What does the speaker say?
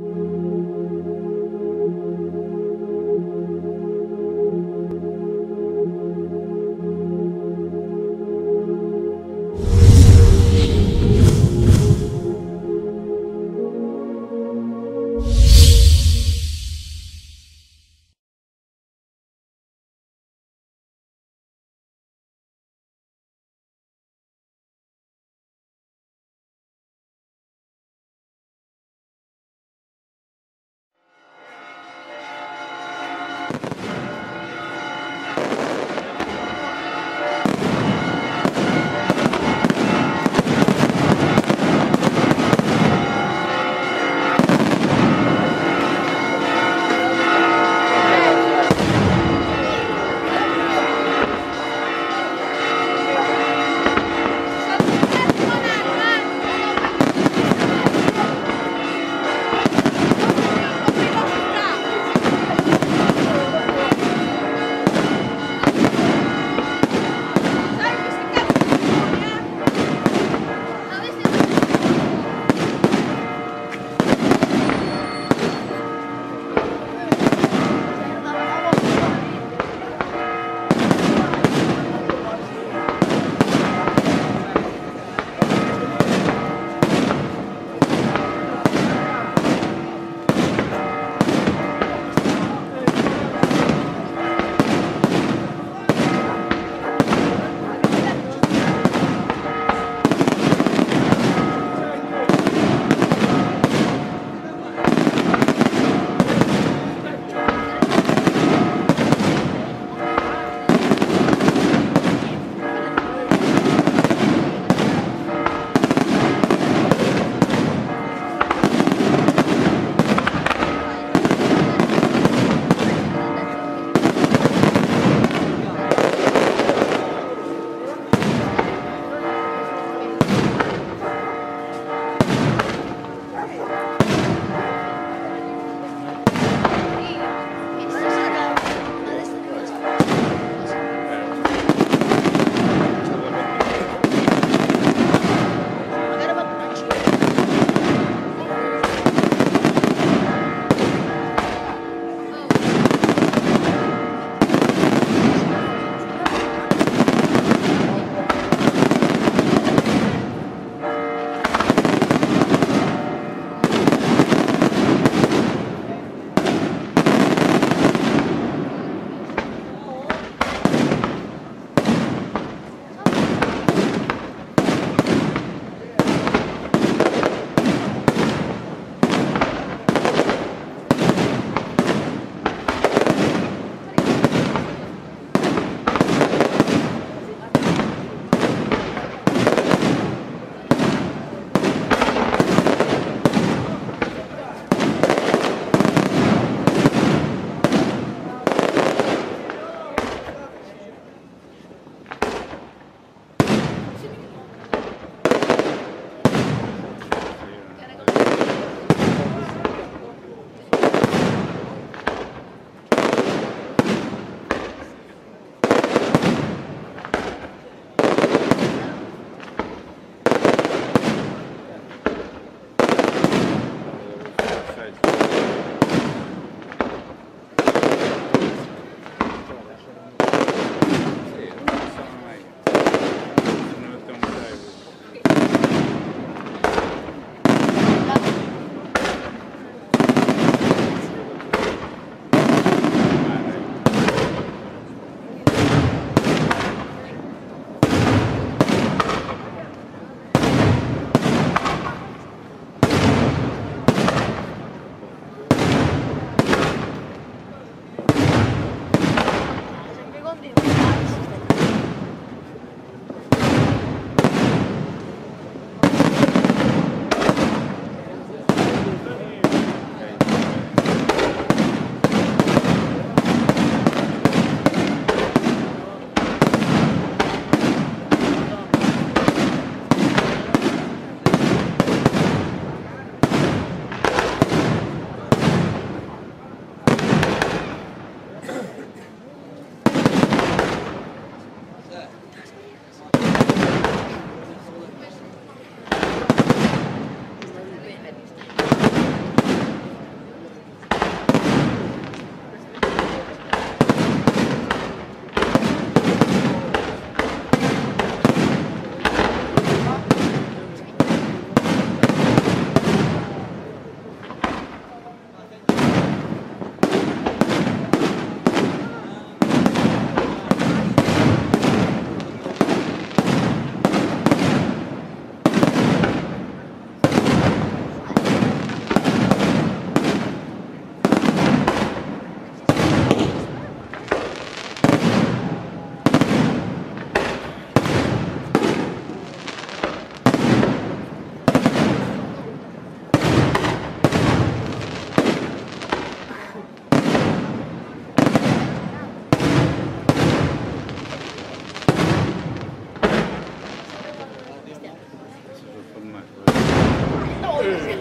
you Hey.